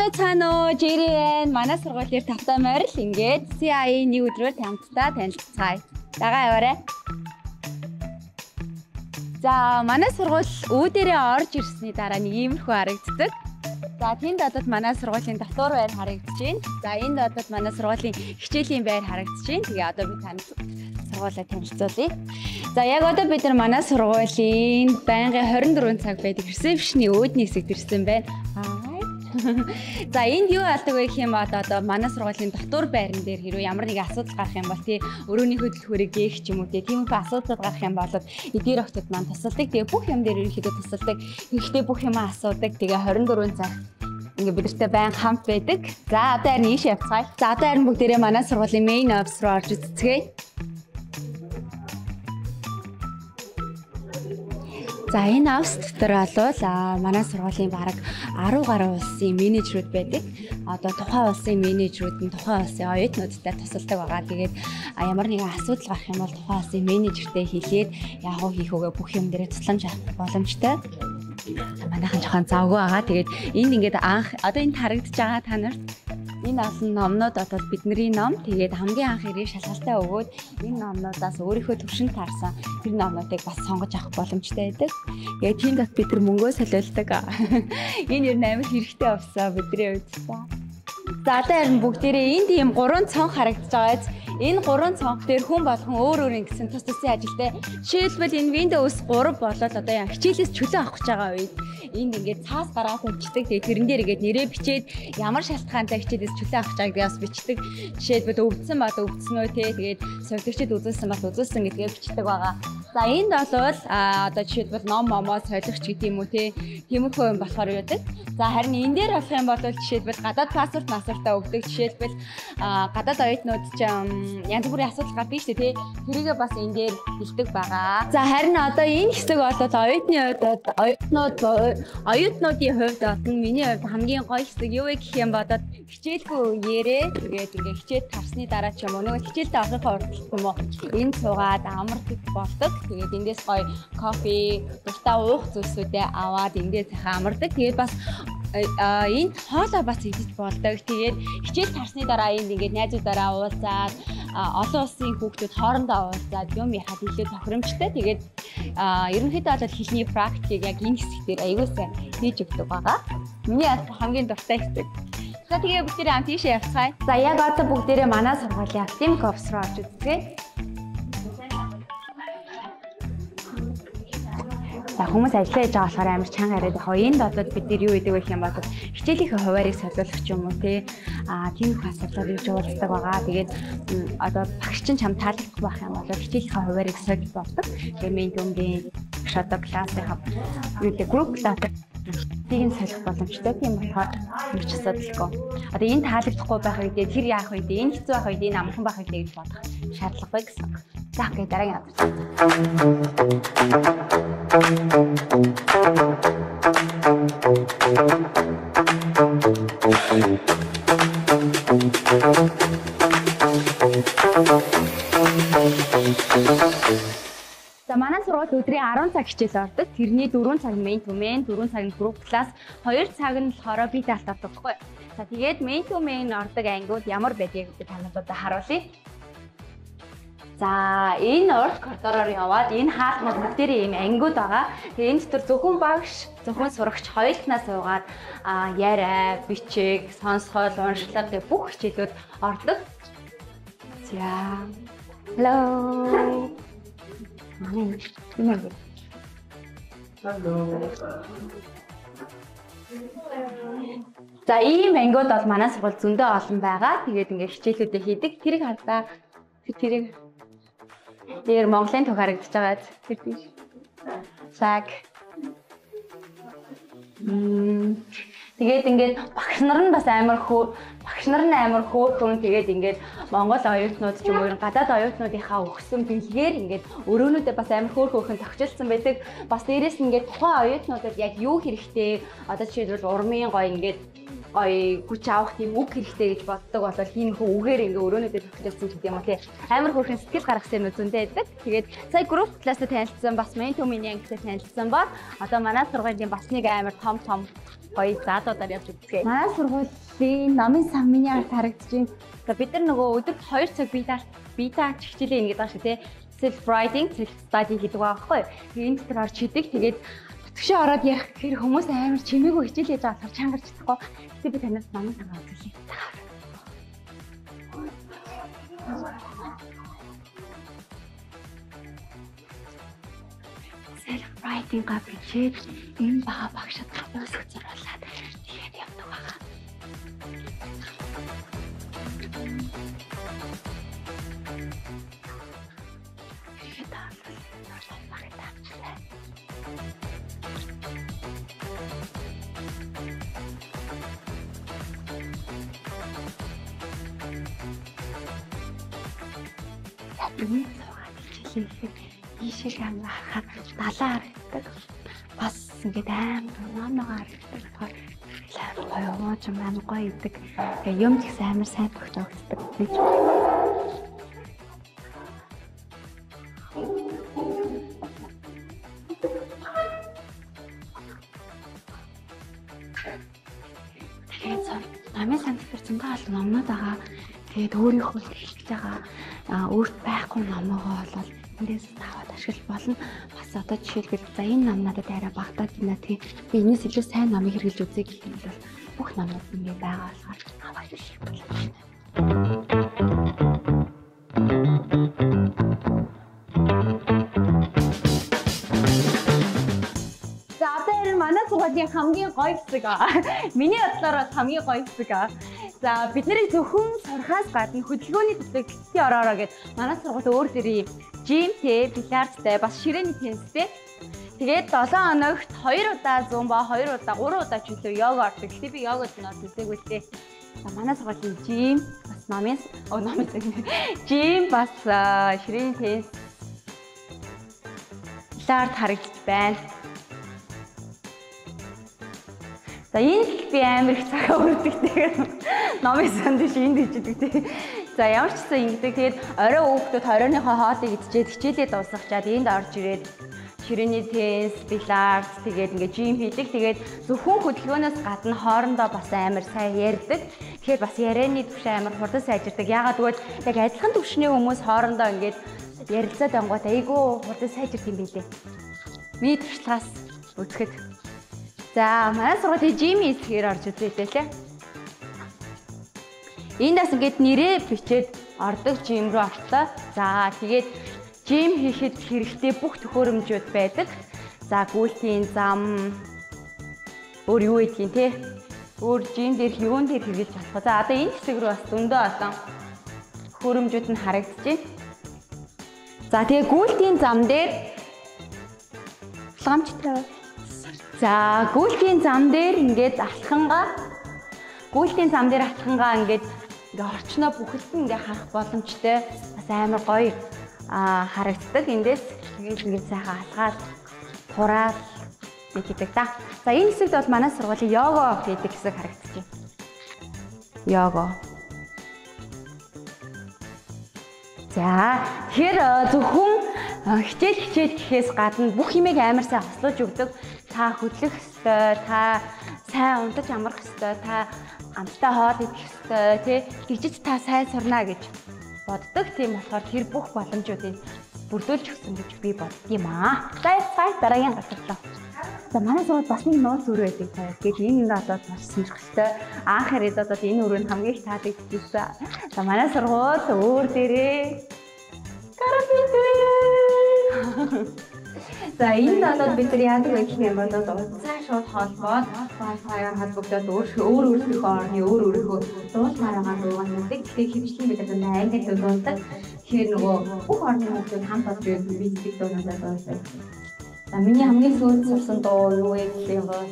Жири байна. Манай сургуулийн тавтай морил ингээд CI нэг өдрөөр тамттай танилцгаая. Дагаа яваарай. За, манай сургууль үүдэрээ орж ирсний дараа нэг иймэрхүү харагддаг. За, тэнд одод манай сургуулийн давтуур байр харагдаж байна. За, энд одод манай сургуулийн хичээлийн байр харагдаж байна. Тэгээ одоо би танд сургуулаа танилцуулъя. За, яг одоо бид нар манай сургуулийн байнгын 24 цаг байдаг ресепшны үүдний хэсэгт ирсэн байна. Аа За энд юу алдаг вэ гэх юм бол одоо манай сургуулийн дотор байран дээр хэрвээ ямар нэг асуудал гарах юм бол тий өрөөний хөдөлгөөрийг гээх ч юм уу тий тийм их асуудал гарах юм бол эдгээр охтод маань тусалдаг. Тэгээ бүх юм дээр ерөнхийдөө тусалдаг. Гэхдээ бүх юм асуудаг. Тэгээ 24 цаг ингээ бидэртэй байн хамт байдаг. За одоо харин ийш явцгаая. За одоо харин бүгдээрээ манай сургуулийн main office руу орж үзцгээе. За энэ авс дотор бол манай сургуулийн бараг 10 гаруй улсын менежерүүд байдаг. Одоо тухайн улсын менежерүүд нь тухайн улсын оюутнуудтай тусалдаг байгаа. Тэгээд ямар нэгэн асуудал гарах юм бол тухайн улсын менежертэй хэлээд яг уу хийх үгээ бүх юм дээр тусламж авах боломжтой. Манайхан жоохон завгүй байгаа. Тэгээд энд ингээд анх одоо энд харагдаж байгаа та нарт энэ олон номнууд одоо бидний ном тэгээд хамгийн анх ирээ шалгалтаа өгөөд энэ номнуудаас өөрийнхөө төвшин таарсан тэр номнуудыг бас сонгож авах боломжтой байдаг. Тэгээд тийм дот бид нар мөнгөө солиулдаг. Энэ ер нь амар хэрэгтэй авсаа бидний үед. За одоо харин бүгдээрээ энэ тийм гурван цонх харагдаж байгааз энэ гурван цонх дээр хүн болгон өөр өөр ингэсэн тус тусын ажилтай. Жишээлбэл энэ Windows 3 болоод одоо яа хичээлээс чөлөө авах гэж байгаа үед энд ингээд цаас гараад тавьчихдаг. Тэгээ тэрэн дээр ингээд нэрээ бичээд ямар шалтгаантай хичээлээс чөлөө авах чааг би бас бичдэг. Жишээлбэл өвдсөн ба өвдсөн үү те. Тэгээд сувдагчд үзүүлсэн ба үзүүлсэн гэдгээ бичдэг байгаа. За энд бол а одоо жишээлбэл ном момоо солигч гэдэг юм уу те. Тиймэрхүү юм болохоор яадаг. За харин энэ дээр болох юм бол жишээлбэл гадаад паспорт масвартаа өгдөг. Жишээлбэл гадаад оюутнууд ч янз бүрийн асуудал гардаг шүү дээ тий. Тэрийгээ бас энэ дээр хэлдэг байгаа. За харин одоо энэ хэсэг бол оюутны хувьд оюутнууд оюутнуудын хувьд одоо миний хувьд хамгийн гоё хэсэг юу вэ гэх юм бодоод хичээлгүй үеэрээ тэгээд ингээ хичээл тарсны дараа ч юм уу нөгөө хичээлдээ орохын урдталт юм уу энэ цугаад амардаг болдог. Тэгээд эндээс гоё кофе, дуртай уух зүйлсүүдээ аваад эндээ цахаа амардаг. Тэгээд бас энд хоолоо бас идэж болдог. Тэгээд хичээл тарсны дараа энд ингээд найзуудаараа уулзаад олон улсын хүүхдүүд хоорондоо уулзаад юм яхад илүү тохиромжтой. Тэгээд ерөнхийдөө бол хэлний практикийг яг энэ хэсгээр аягүй сайн хийж өгдөг байгаа. Миний хамгийн дуртай хэсэг. За тэгээ бүгдээрээ хамт тийшээ явцгаая. За яг одоо бүгдээрээ манай сургуулийн академик офс руу орж үзье. За хүмүүс ажиллаж байгаа болохоор амар чанга яриад яг энэ дотоод бид нэр юу гэдэг вэ гэх юм бол хичээлийнхээ хуваарийг солиулах юм уу те а тийм их асуудлаар юу жуулдаг байгаа. Тэгээд одоо багш чинь чам таалагдах байх юм бол хичээлийнхээ хуваарийг солих болдог. Тэгээд мен дүнгийн одоо классынхаа гэдэг групп дата тийг нь солих боломжтой. Тийм болохоор ч асуудалгүй. Одоо энэ таалагдахгүй байх үедээ тэр яах үедээ энэ хэцүү байх үедээ энэ амархан байх үедээ гэж бодох шаардлагагүй гэсэн. За окей дараагийн авч. За өдрийн 10 цаг хичээл ордог. Тэрний 4 цаг main to main, 4 цаг нь group class, 2 цаг нь болохоор би даалт ордог байхгүй. За тэгээд main to main ордог ангиуд ямар байдгийг би танад одоо харуулъя. За энэ урд коридороор яваад энэ хаалтнууд бүгдээрээ ийм ангиуд байгаа. Тэгээ энэ дотор зөвхөн багш, зөвхөн сурагч хоёулнаа суугаад яриа, бичиг, сонсгол, уншлага гэх бүх хичээлүүд ордог. За. Hello. Манай Hello. За ийм ангиуд бол манай сургууль зөндөө олон байгаа. Тэгээд ингээд хичээлүүдээ хийдэг. Тэрийг хардаа. Тэрийг Дээр Монголын төв харагдаж байгаа тэр тийш. Цаг. Мм. Тэгээд ингээд багш нар нь бас амар хөө багш нар нь амар хөөхөн тэгээд ингээд Монгол оюутнууд ч юм уу гадаад оюутнуудынхаа өгсөн бэлгээр ингээд өрөөнүүдээ бас амар хөөх хөөхөн тогтчилсан байдаг. Бас дээрэс нь ингээд тухайн оюутнуудад яг юу хэрэгтэй одоо жишээлбэл урмын гой ингээд гоё хүч авах тийм үг хэрэгтэй гэж боддог болол тийм хөө үгээр ингээ өрөөнөдөө төгсөлсөн гэдэг юм уу тий. Амар хөөрхөн сэтгэл гаргасан юм зөндөө байдаг. Тэгээд сая групп классаа танилцсан бас to mini ангитай танилцсан бол одоо манай сургуулийн бас нэг амар том том гоё заалуудаар явж үзгээ. Манай сургуулийн номын сан миний ард харагдаж байна. За бид нар нөгөө өдөрт 2 цаг бие даа бие даач хичээлээ ингээд байгаа шүү тий. Self writing, self study гэдэг байгаа байхгүй. Тэгээ энэ дотор орч идэг. Тэгээд төгшөө ороод ярих гэхээр хүмүүс амар чимээгүй хичээл яаж байгаа чангарч чадахгүй. Тэгээ би танаас номын сан авчихлаа. Self writing га бичээд энэ бага багшд гаднаас хөцөрлүүлээд тэгээд явдаг байгаа. Авчлаа. Бидний суугаад хичээлээ ийшээ камера далаа харагддаг. Бас ингээд амар номногоо харагддаг. Тэгэхээр гоё ууж амар гоё идэг. Юм ч ихсэн амар сайн тогтоогддог. Гэж. Тэгээд намын сан дээр зөндөө олон номнууд байгаа. Тэгээд өөрийнхөө хэлж байгаа өөрт байхгүй номоогоо бол эндээс таваад ашиглах болно. Бас одоо жишээлбэл за энэ ном надад арай багтаад байна тий. Би энэс илүү сайн номыг хэрэглэж үзье гэх юм бол бүх номууд ингэ байгаа болохоор аваад ирэх болно. За одоо энэ манай сургуулийн хамгийн гоё хэсэг аа. Миний бодлоор бол хамгийн гоё хэсэг аа. За бид нарыг зөвхөн сурахаас гадна хөдөлгөөний төсөөлөлтийн ороороо гэд манай сургууль өөр дэрийн жимтэй, бильярдтай, бас ширээний теннистэй. Тэгээд 7 хоногт 2 удаа зумба, 2 удаа, 3 удаа ч илүү йога ордог. Гэтэ би йогод нь орж үзээгүй л дээ. За манай сургуулийн жим, бас номын оо номын жим, бас ширээний теннис бильярд харагдаж байна. За энэ би амар их цагаа өрөвдөг тэгээд номын санд ш энд ичдэг тий. За ямар ч гэсэн ингэдэг тэгээд орой өөхдөд оройныхоо хоолыг идчихэд хичээлээ дуусгачаад энд орж ирээд ширээний теннис, бильярд тэгээд ингээ жим хийдэг. Тэгээд зөвхөн хөдөлгөөнөөс гадна хоорондоо бас амар сайн ярьдаг. Тэгэхээр бас ярианы түвшин амар хурдан сайжирдаг. Ягаад гэвэл яг адилхан түвшний хүмүүс хоорондоо ингээд ярилцаад ангууд айгүй хурдан сайжирд юм билээ. Миний туршлагаас үзэхэд За манай сургуулийн жими хэсгээр орж үзээ лээ. Энд бас ингээд нэрээ бичээд ордог жим рүү орлоо. За тэгээд жим хийхэд хэрэгтэй бүх төхөөрөмжүүд байдаг. За гүйлтийн зам өөр юу гэдгийг те өөр жим дээр юун дээр хэрэгжилж болох. За одоо энэ хэсэг рүү бас зөндөө олон төхөөрөмжүүд нь байна. За тэгээ гүйлтийн зам дээр ламжтай За гүйлтийн зам дээр ингээд алхангаа гүйлтийн зам дээр алхангаа ингээд ингээ орчноо бүхэлд нь ингээ харах боломжтой бас амар гоё харагддаг эндээс тэгээд ингээд сайхан алгаад тураал гэдэг да. За энэ хэсэгт бол манай сургуулийн йога гэдэг хэсэг байна. Йога. За тэгэхээр зөвхөн хичээл хичээл гэхээс гадна бүх юмыг амар сайн хослуулж өгдөг та хөдлөх ёстой, та сайн унтаж амрах ёстой, та амттай хоол идэх ёстой, тий гिचж та сайн сурна гэж боддог. Тийм болохоор тэр бүх боломжуудыг бүрдүүлж өгсөн гэж би боддгийм аа. За сайт дараагийн гацарлаа. За манай сургууль бас нэг нууц үр байдаг таа. Гэтэл энэ нь одоо маш сонирхолтой. Анх ирээд одоо энэ үр нь хамгийн их таалагдчихсан. За манай сургууль өөр дээрээ карапит За энэ надад бид нар яадаг гэх юм бол утсаа шууд холбоод Wi-Fi-аар холбогдоод өөр өөр өөрсдийнхөө орны өөр өөрийнхөө дуулмаар байгаа дуугаануудыг тэгэхээр хэмжлэн бид нар англи дуулдаг. Тэгэхээр нөгөө бүх орны хүмүүс хамт болж бийдэг дуунуудаа дуулдаг. За миний хамгийн сүүлд сурсан дуу юу вэ гэх юм бол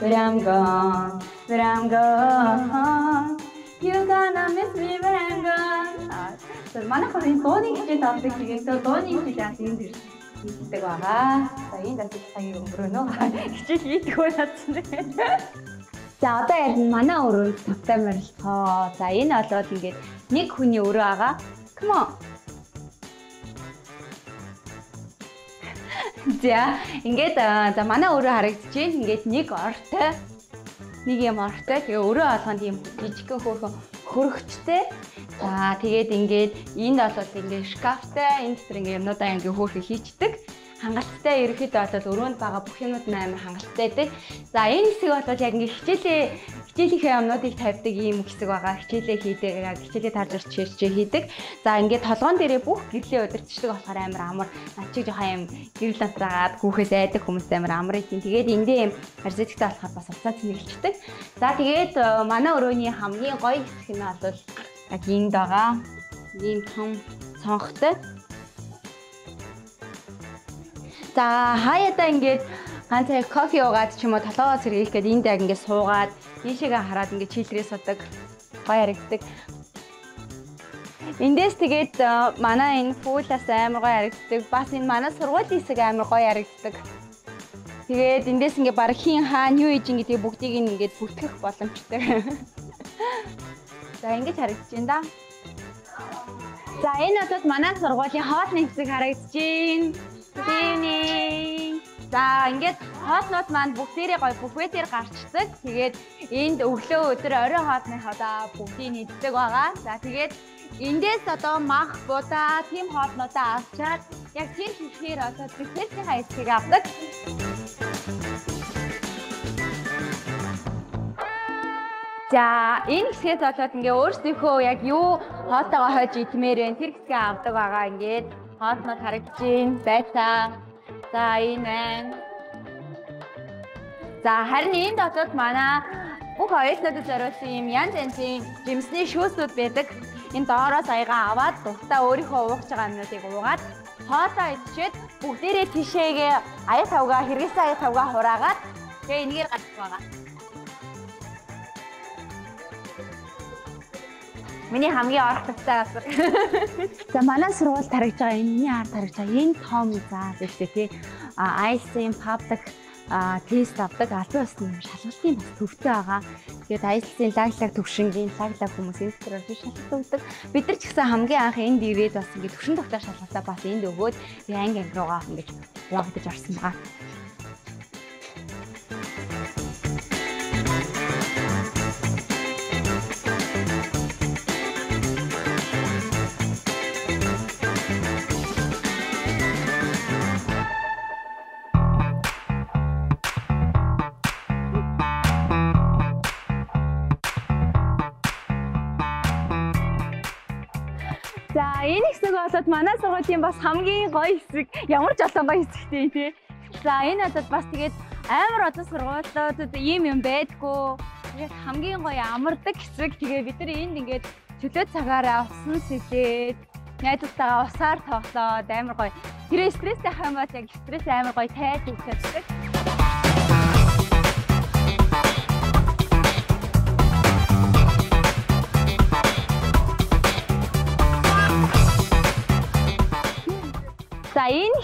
Where I'm gone, where I'm gone. You gonna miss me when I'm gone. За манайхаар энэ дууны хичээл авдаг тэгээд дууны хичээл авдаг юм дэр хийдэг байгаа. За энэ дасыг цагийг өнгөрөөнө. Хичээл хийдэг байцсан. За одоо яг манай өрөө тавтай морилхоо. За энэ болоод ингээд нэг хүний өрөө байгаа. Come on. За ингээд за манай өрөө харагдаж байна. Ингээд нэг ортой нэг юм ортой. Тэгээ өрөө олгонд юм жижигхэн хөөрхөн хөрөгчтэй. За тэгээд ингээд энд бол ингээд шкафтай энэ дотор ингээд юмнуудаа ингээд хөөрхөн хийчдэг хангалттай ерөөхдөө бол өрөөнд байгаа бүх юмуд амар хангалттай байдаг. За энэ хэсэг бол яг ингээ хичээлээ хичээлийнхээ юмнуудыг тавьдаг ийм хэсэг байгаа. Хичээлээ хийдэг, хичээлээ тарж ирч чирчээ хийдэг. За ингээ толгоон дээрээ бүх гэрлийн удирдчдаг болохоор амар амар над чиг жоохон юм гэрэл антрагаад хүүхээс айдаг хүмүүс амар амар идэв. Тэгээд эндээ юм арзитгтай болохоор бас уцаа цэнгэлчдэг. За тэгээд э, манай өрөөний хамгийн гоё хэсэг нь бол яг энд байгаа. Ийм том цонхтой За хаяада ингээд ганц яг кофе уугаад ч юм уу толгоо сэргийлэх гээд энд яг ингээд суугаад ийшээгээ хараад ингээд чийлрээ судаг гоё харагддаг. Эндээс тэгээд э, манай энэ фуулаас амар гоё харагддаг. Бас энэ манай сургуулийн хэсэг амар гоё харагддаг. Тэгээд эндээс ингээ баг хин хаа юу ийж ингээ бүгдийг ингээд бүтгэх боломжтой. За ингэж харагдаж байна да. За энэ одоо манай сургуулийн хоолны хэсэг харагдаж байна. Evening. За ингээд хоолнууд маань бүгдээрээ гоё буфетээр гарчдаг. Тэгээд энд өглөө өдөр орой хоолныхоо бүгдийг нэгддэг байгаа. За тэгээд эндээс одоо мах, будаа, тийм хоолнуудаа авчаад яг тэр хийхээр одоо буфетийн хайцыг авдаг. За энэ хэсгээс болоод ингээ өөрсдийнхөө яг юу хоолтойгоо хойж идмээр вэ тэр хэсгээ авдаг байгаа ингээд хоолнод харагдаж байна. Байцаа. За энэ байна. За харин энэ дотоод манай бүх оюутнуудад зориулсан юм янз янзын жимсний шүүсүүд байдаг. Энэ доороос аяга аваад дуртаа өөрийнхөө уугч байгаа юмнуудыг уугаад хоолоо идчихэд бүгдээрээ тишээгээ ая тавгаа хэрэгсэн ая тавгаа хураагаад тэгээ энэгээр гачих байгаа. Миний хамгийн орох тавтай газар. За манай сургууль тарагж байгаа энэний ард тарагж байгаа энэ том зал ихтэй тий. А IELTS-ийн public а тест авдаг албан ёсны шалгалтын бас төвтэй байгаа. Тэгээд IELTS-ийн лаглаг төвшингийн лаглаг хүмүүс энэ төрөөр би шалгалт өгдөг. Бид нар ч гэсэн хамгийн анх энд ирээд бас ингээд төвшин тогтоох шалгалтаа бас энд өгөөд би анги анги руугаа ингээд логдож орсон байгаа. За энэ хэсэг болоод манай сургуулийн бас хамгийн гоё хэсэг. Ямар ч олон гоё хэсэгтэй тий. За энэ болоод бас тэгээд амар олон сургуулиудад ийм юм байдгүй. Тэгээд хамгийн гоё амардаг хэсэг. Тэгээ бид нар энд ингээд чөлөө цагаараа усан сэлээд найзтайгаа усаар тоглоод амар гоё. Тэр стресстэй хам бол яг стресс амар гоё тайд үүсгэдэг.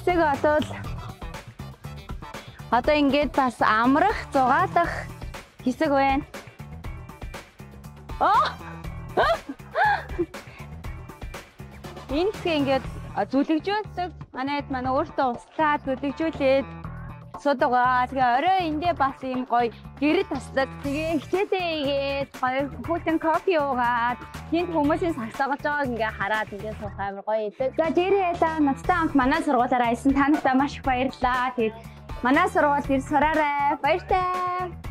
Хэсэг одоо л одоо ингээд бас амрах, зугаалах хэсэг байна. Оо! Энэ хэсэг ингээд зүлэгжүүлдэг. Манайд манай өөртөө услаа зүлэгжүүлээд судгаа. Тэгээ орой эндээ бас юм гоё гэрэл таслаад тэгээ хичээлээ игээд гоё хүүтэн кофе уугаад тэнд хүмүүсийн сагсаагаж байгааг ингээ хараад ингээ суух амар гоё идэг. За жирээла надтай хамт манай сургуулаараа ирсэн та нартай маш их баярлалаа. Тэгээд манай сургууль ир сураарай. Баяртай.